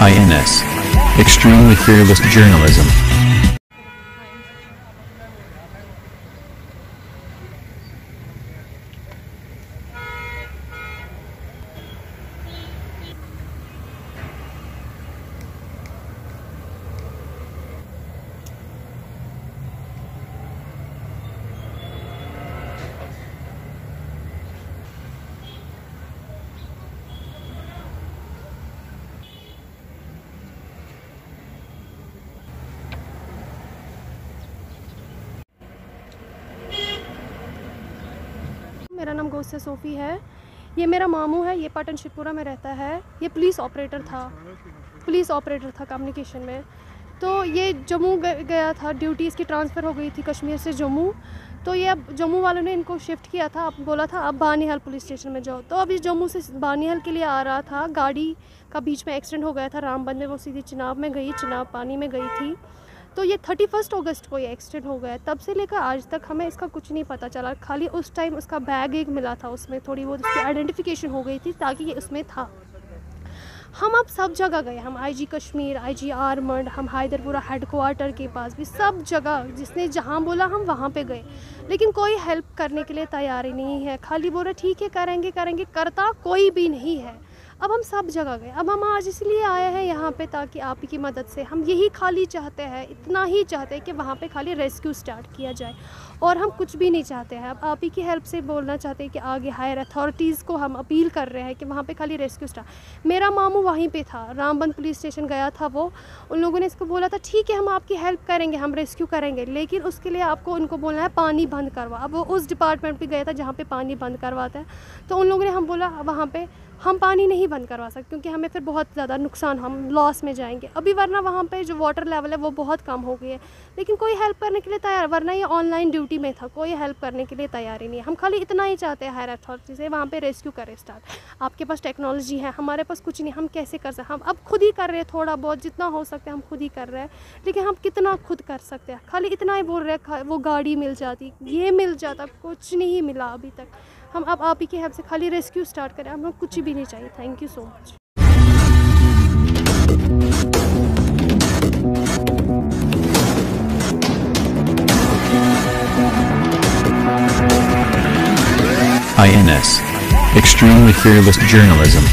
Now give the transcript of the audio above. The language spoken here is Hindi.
INS. Extremely fearless journalism. मेरा नाम गौसे सोफ़ी है। ये मेरा मामू है, ये पाटन शिवपुरा में रहता है। ये पुलिस ऑपरेटर था। पुलिस ऑपरेटर था कम्युनिकेशन में। तो ये जम्मू गया था। ड्यूटी इसकी ट्रांसफ़र हो गई थी कश्मीर से जम्मू। तो ये अब जम्मू वालों ने इनको शिफ्ट किया था। अब बोला था, अब बानीहाल पुलिस स्टेशन में जाओ। तो अब इस जम्मू से बानीहाल के लिए आ रहा था। गाड़ी का बीच में एक्सीडेंट हो गया था। रामबंद में वो सीधी चिनाब में गई, चिनाब पानी में गई थी। तो ये थर्टी फ़र्स्ट अगस्त को ये एक्सीडेंट हो गया तब से लेकर आज तक हमें इसका कुछ नहीं पता चला। खाली उस टाइम उसका बैग एक मिला था उसमें, थोड़ी बहुत उसकी आइडेंटिफिकेशन हो गई थी ताकि ये उसमें था। हम अब सब जगह गए, हम आईजी कश्मीर आईजी आर्मड, हम हैदरपुरा हेड क्वार्टर के पास भी सब जगह, जिसने जहाँ बोला हम वहाँ पे गए। लेकिन कोई हेल्प करने के लिए तैयार नहीं है। खाली बोला, ठीक है, करेंगे करेंगे। करता कोई भी नहीं है। अब हम सब जगह गए। अब हम आज इसलिए आए हैं यहाँ पे ताकि आप की मदद से हम यही खाली चाहते हैं, इतना ही चाहते हैं कि वहाँ पे खाली रेस्क्यू स्टार्ट किया जाए। और हम कुछ भी नहीं चाहते हैं। अब आप ही की हेल्प से बोलना चाहते हैं कि आगे हायर अथॉरिटीज़ को हम अपील कर रहे हैं कि वहाँ पे खाली रेस्क्यू स्टार्ट। मेरा मामू वहीं पे था रामबंद पुलिस स्टेशन गया था वो। उन लोगों ने इसको बोला था, ठीक है, हम आपकी हेल्प करेंगे, हम रेस्क्यू करेंगे, लेकिन उसके लिए आपको उनको बोलना है पानी बंद करवा। अब वो उस डिपार्टमेंट पर गया था जहाँ पर पानी बंद करवाता है। तो उन लोगों ने हम बोला, वहाँ पर हम पानी नहीं बंद करवा सकते, क्योंकि हमें फिर बहुत ज़्यादा नुकसान, हम लॉस में जाएँगे। अभी वरना वहाँ पे जो वाटर लेवल है, वो बहुत कम हो गई है। लेकिन कोई हेल्प करने के लिए तैयार, वरना ये ऑनलाइन ड्यूटी में था, कोई हेल्प करने के लिए तैयार ही नहीं है। हम खाली इतना ही चाहते हैं हायर अथॉरिटी से वहाँ पर रेस्क्यू करें स्टार्ट आपके पास टेक्नोलॉजी है, हमारे पास कुछ नहीं, हम कैसे कर सकते हम अब खुद ही कर रहे हैं थोड़ा बहुत, जितना हो सकता है हम खुद ही कर रहे हैं। लेकिन हम कितना खुद कर सकते हैं? खाली इतना ही बोल रहे हैं वो गाड़ी मिल जाती, ये मिल जाता, कुछ नहीं मिला अभी तक। हम अब आप ही के हेल्प से खाली रेस्क्यू स्टार्ट करें हम लोग कुछ भी नहीं चाहिए thank you so much INS. Extremely fearless journalism.